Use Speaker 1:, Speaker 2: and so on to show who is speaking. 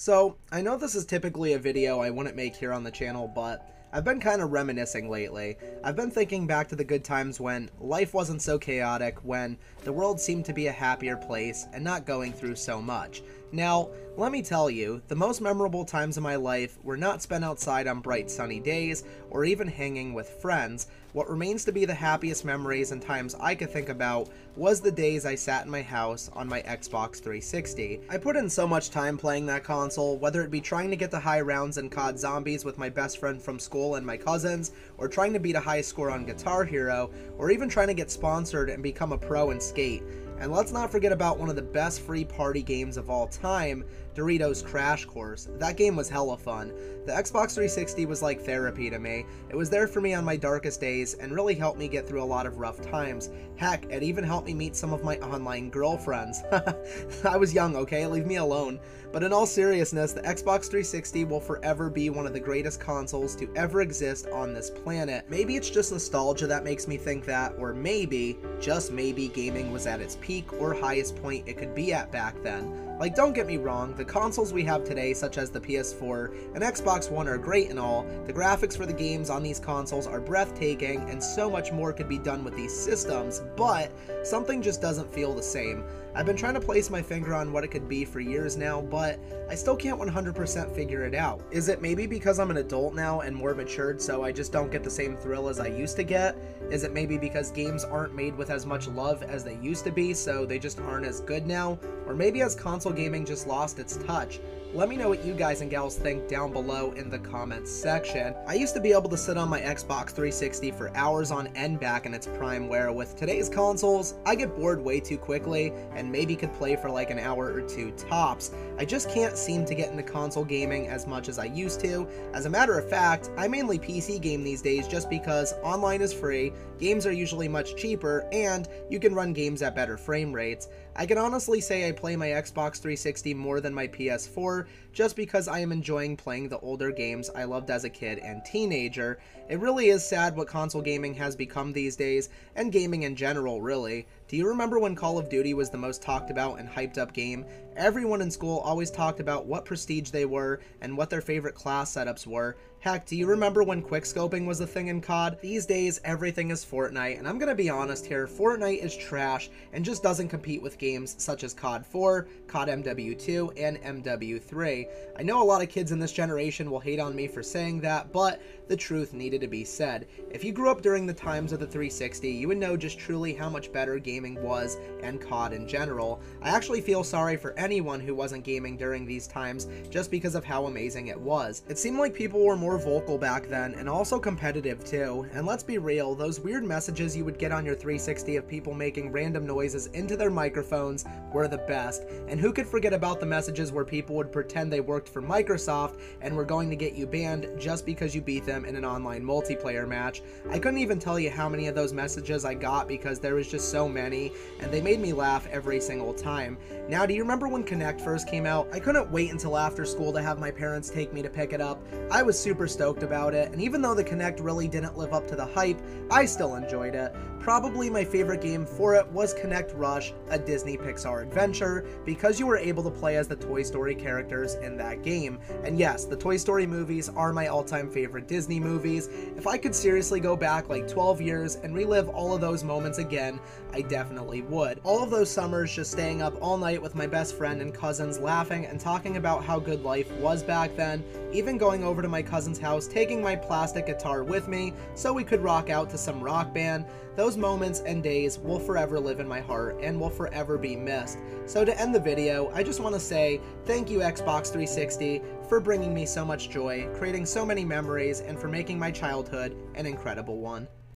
Speaker 1: So, I know this is typically a video I wouldn't make here on the channel, but I've been kind of reminiscing lately. I've been thinking back to the good times when life wasn't so chaotic, when the world seemed to be a happier place and not going through so much. Now, let me tell you, the most memorable times of my life were not spent outside on bright sunny days or even hanging with friends. What remains to be the happiest memories and times I could think about was the days I sat in my house on my Xbox 360. I put in so much time playing that console, whether it be trying to get the high rounds in COD Zombies with my best friend from school and my cousins, or trying to beat a high score on Guitar Hero, or even trying to get sponsored and become a pro in Skate. And let's not forget about one of the best free party games of all time, Doritos Crash Course. That game was hella fun. The Xbox 360 was like therapy to me. It was there for me on my darkest days and really helped me get through a lot of rough times. Heck, it even helped me meet some of my online girlfriends. I was young, okay? Leave me alone. But in all seriousness, the Xbox 360 will forever be one of the greatest consoles to ever exist on this planet. Maybe it's just nostalgia that makes me think that, or maybe, just maybe, gaming was at its peak or highest point it could be at back then. Like, don't get me wrong, the consoles we have today, such as the PS4 and Xbox One, are great and all. The graphics for the games on these consoles are breathtaking, and so much more could be done with these systems, but something just doesn't feel the same. I've been trying to place my finger on what it could be for years now, but I still can't 100% figure it out. Is it maybe because I'm an adult now and more matured, so I just don't get the same thrill as I used to get? Is it maybe because games aren't made with as much love as they used to be, so they just aren't as good now? Or maybe as console gaming just lost its touch? Let me know what you guys and gals think down below in the comments section. I used to be able to sit on my Xbox 360 for hours on end back in its prime where with today's consoles, I get bored way too quickly and maybe could play for like an hour or two tops. I just can't seem to get into console gaming as much as I used to. As a matter of fact, I mainly PC game these days just because online is free, games are usually much cheaper, and you can run games at better frame rates. I can honestly say I play my Xbox 360 more than my PS4 just because I am enjoying playing the older games I loved as a kid and teenager. It really is sad what console gaming has become these days, and gaming in general, really. Do you remember when Call of Duty was the most talked about and hyped up game? Everyone in school always talked about what prestige they were and what their favorite class setups were. Heck, do you remember when quickscoping was a thing in COD? These days, everything is Fortnite, and I'm gonna be honest here, Fortnite is trash and just doesn't compete with games such as COD 4, COD MW2, and MW3. I know a lot of kids in this generation will hate on me for saying that, but the truth needed to be said. If you grew up during the times of the 360, you would know just truly how much better gaming was, and COD in general. I actually feel sorry for anyone who wasn't gaming during these times, just because of how amazing it was. It seemed like people were more vocal back then, and also competitive too, and let's be real, those weird messages you would get on your 360 of people making random noises into their microphones were the best, and who could forget about the messages where people would pretend they worked for Microsoft and were going to get you banned just because you beat them in an online multiplayer match. I couldn't even tell you how many of those messages I got because there was just so many, and they made me laugh every single time. Now, do you remember when Kinect first came out? I couldn't wait until after school to have my parents take me to pick it up. I was super stoked about it, and even though the Kinect really didn't live up to the hype, I still enjoyed it. Probably my favorite game for it was Kinect Rush, a Disney Pixar adventure, because you were able to play as the Toy Story characters in that game. And yes, the Toy Story movies are my all-time favorite Disney movies. If I could seriously go back like 12 years and relive all of those moments again, I definitely would. All of those summers just staying up all night with my best friend and cousins laughing and talking about how good life was back then, even going over to my cousin's house, taking my plastic guitar with me so we could rock out to some rock band, those moments and days will forever live in my heart and will forever be missed. So to end the video, I just want to say thank you Xbox 360 for bringing me so much joy, creating so many memories, and for making my childhood an incredible one.